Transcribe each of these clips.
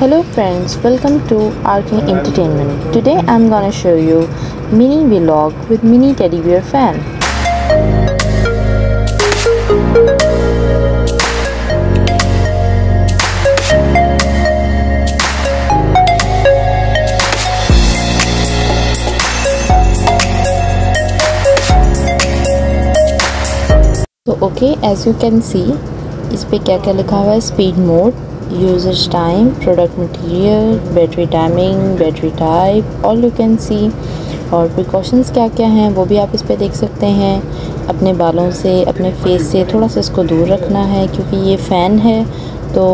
Hello friends, welcome to Arking Entertainment. Today I'm gonna show you mini vlog with mini teddy bear fan. तो okay as you can see इस पे क्या क्या लिखा हुआ है speed mode usages time product material battery timing battery type all you can see और precautions क्या क्या हैं वो भी आप इस पर देख सकते हैं। अपने बालों से अपने फेस से थोड़ा सा इसको दूर रखना है क्योंकि ये फ़ैन है तो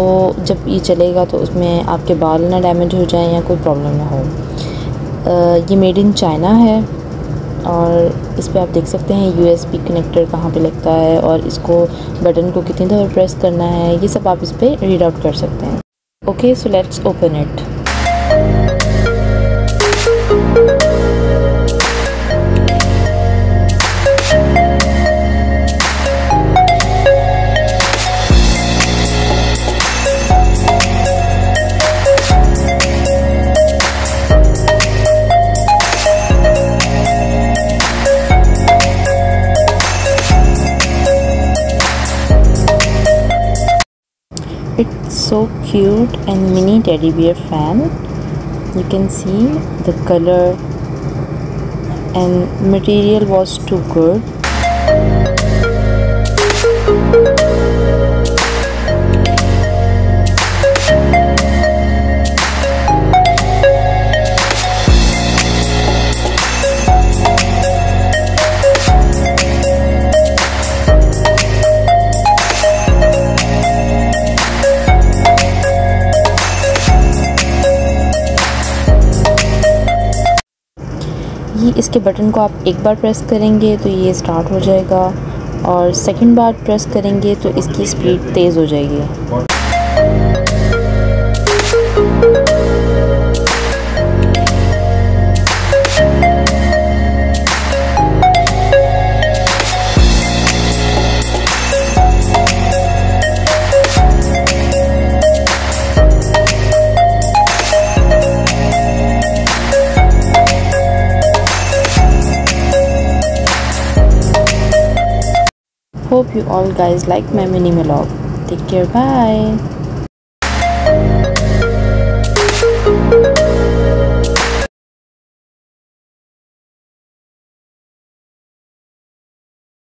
जब ये चलेगा तो उसमें आपके बाल ना डैमेज हो जाए या कोई प्रॉब्लम ना हो। आ, ये मेड इन चाइना है। और इस पर आप देख सकते हैं यू एस पी कनेक्टर कहाँ पर लगता है और इसको बटन को कितनी दफ़ा प्रेस करना है, ये सब आप इस पर रीड आउट कर सकते हैं। Okay so let's open it it's so cute and mini teddy bear fan. You can see the color and material was too good ये इसके बटन को आप एक बार प्रेस करेंगे तो ये स्टार्ट हो जाएगा और सेकंड बार प्रेस करेंगे तो इसकी स्पीड तेज़ हो जाएगी। Hope you all guys like my mini vlog. Take care bye